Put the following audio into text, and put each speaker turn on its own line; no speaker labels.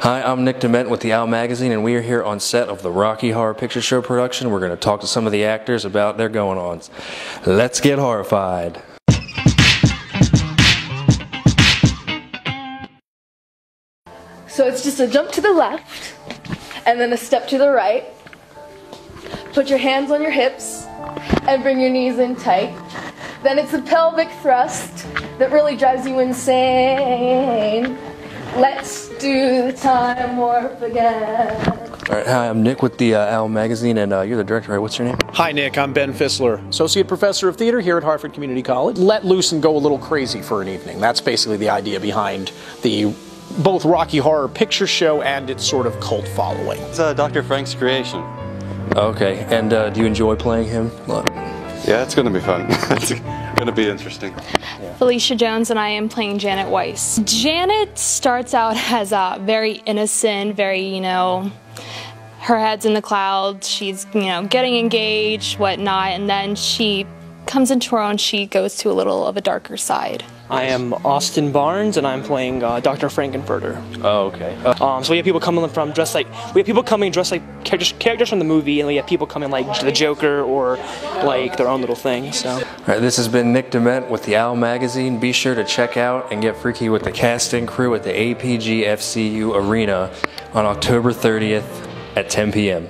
Hi, I'm Nick Dement with the Owl Magazine, and we are here on set of the Rocky Horror Picture Show production. We're going to talk to some of the actors about their going ons. Let's get horrified.
So it's just a jump to the left and then a step to the right. Put your hands on your hips and bring your knees in tight. Then it's a pelvic thrust that really drives you insane. Let's do the time warp again.
All right, hi, I'm Nick with the uh, Owl Magazine, and uh, you're the director, right? What's your name?
Hi, Nick. I'm Ben Fissler, Associate Professor of Theater here at Harford Community College. Let loose and go a little crazy for an evening. That's basically the idea behind the both Rocky Horror Picture Show and its sort of cult following.
It's uh, Dr. Frank's creation.
Okay, and uh, do you enjoy playing him? Look.
Yeah, it's going to be fun. to be interesting.
Felicia Jones and I am playing Janet Weiss. Janet starts out as a very innocent, very, you know, her head's in the clouds, she's, you know, getting engaged, whatnot, and then she comes into her own, she goes to a little of a darker side.
I am Austin Barnes, and I'm playing uh, Dr. Frank N Furter.
Oh, okay. Uh,
Um, so we have people coming from dressed like we have people coming dressed like characters, characters from the movie, and we have people coming like the Joker or like their own little thing. So
all right, this has been Nick Dement with the Owl Magazine. Be sure to check out and get freaky with the casting crew at the APG FCU Arena on October 30th at 10 p.m.